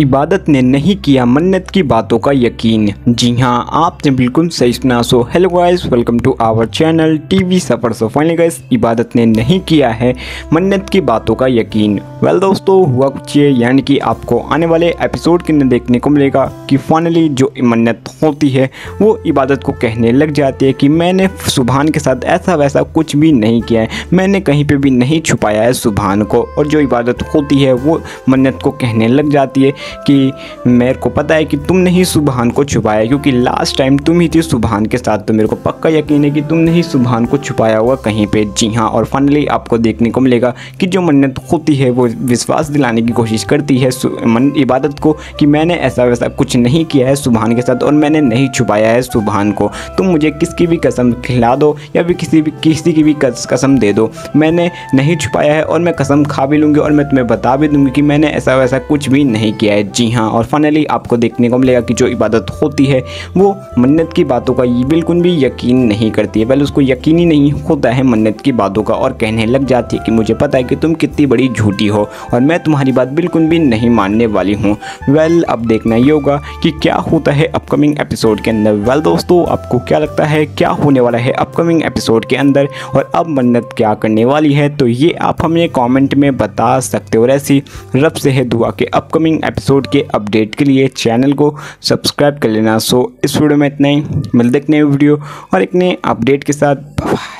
इबादत ने नहीं किया मन्नत की बातों का यकीन। जी हाँ आपने बिल्कुल सही सुना। So hello guys welcome to our channel TV Safar so finally guys Ibadat ने नहीं किया है मन्नत की बातों का यकीन। वेल दोस्तों, हुआ कुछ ये, यानी कि आपको आने वाले एपिसोड के अंदर देखने को मिलेगा कि फाइनली जो मन्नत होती है, वो इबादत को कहने लग जाती है कि मैंने सुबहान के साथ ऐसा वैसा कुछ भी नहीं किया है। मैंने कहीं पर भी नहीं छुपाया है सुबहान को। और जो इबादत होती है, वो मन्नत को कहने लग जाती है। कि मेरे को पता है कि तुमने ही सुबहान को छुपाया, क्योंकि लास्ट टाइम तुम ही थी सुबहान के साथ तो मेरे को पक्का यकीन है कि तुमने ही सुबहान को छुपाया हुआ कहीं पे। जी हाँ और फाइनली आपको देखने को मिलेगा कि जो मन्नत होती है, वो विश्वास दिलाने की कोशिश करती है मन इबादत को, कि मैंने ऐसा वैसा कुछ नहीं किया है सुबहान के साथ और मैंने नहीं छुपाया है सुबहान को। तुम मुझे किसकी भी कसम खिला दो या फिर किसी भी किसी की भी कसम दे दो। मैंने नहीं छुपाया है और मैं कसम खा भी लूँगी और मैं तुम्हें बता भी दूँगी कि मैंने ऐसा वैसा कुछ भी नहीं किया है। है। जी हाँ और फाइनली आपको देखने को मिलेगा कि जो इबादत होती है, वो मन्नत की बातों का बिल्कुल भी यकीन नहीं करती है। पहले उसको यकीन ही नहीं होता है मन्नत की बातों का, और कहने लग जाती है कि मुझे पता है कि तुम कितनी बड़ी झूठी हो, और मैं तुम्हारी बात बिल्कुल भी नहीं मानने वाली हूँ। वेल अब देखना ये होगा कि क्या होता है अपकमिंग एपिसोड के अंदर। वेल दोस्तों, आपको क्या लगता है, क्या होने वाला है अपकमिंग एपिसोड के अंदर, और अब मन्नत क्या करने वाली है? तो ये आप हमें कॉमेंट में बता सकते हो। और ऐसी रब से है दुआ के अपकमिंग एपिसोड एपिसोड के अपडेट के लिए चैनल को सब्सक्राइब कर लेना। सो इस वीडियो में इतना ही। मिलते नए वीडियो और एक नए अपडेट के साथ। बाय